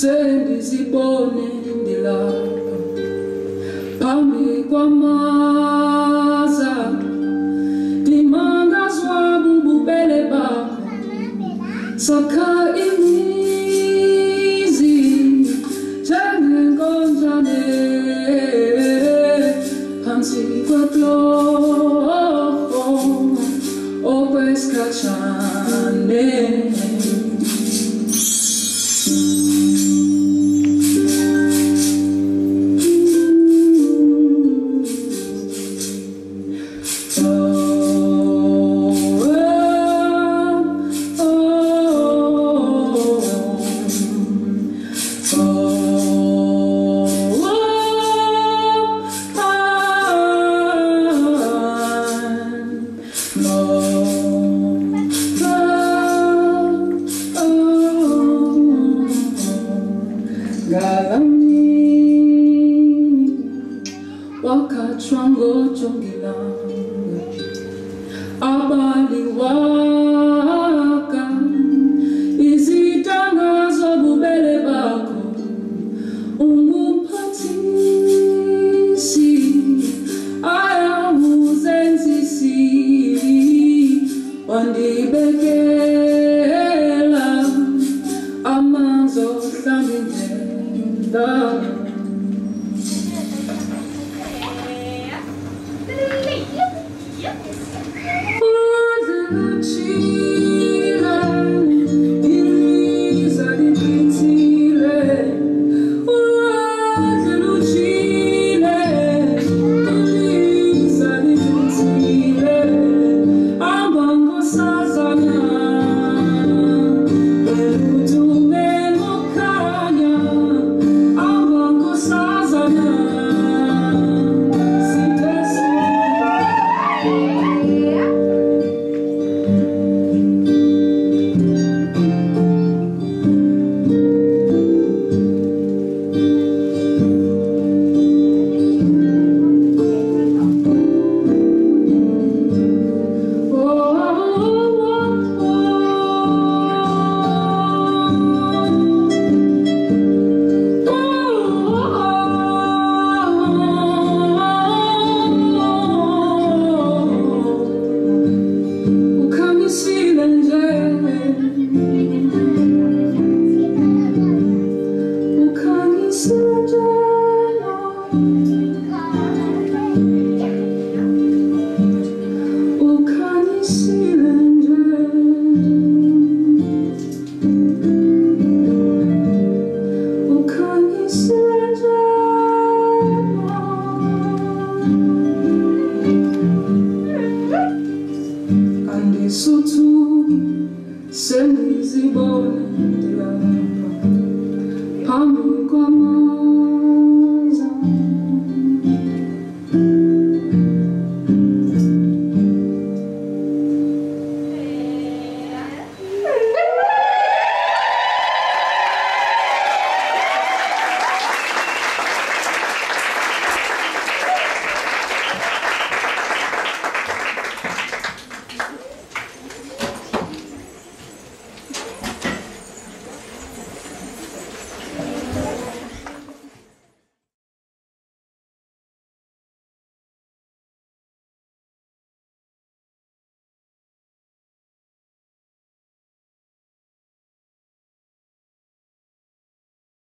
sendizibone ndilapha phambi kwama Saka imizi Tenengonzane Hansi kwatlo Opes kachane. waka twango chongela abali waka. Izitangazo bubele bakho. Unguphathisi. Ayawuzenzisi. Wandibekela. Amanzi ohlambe indlela country.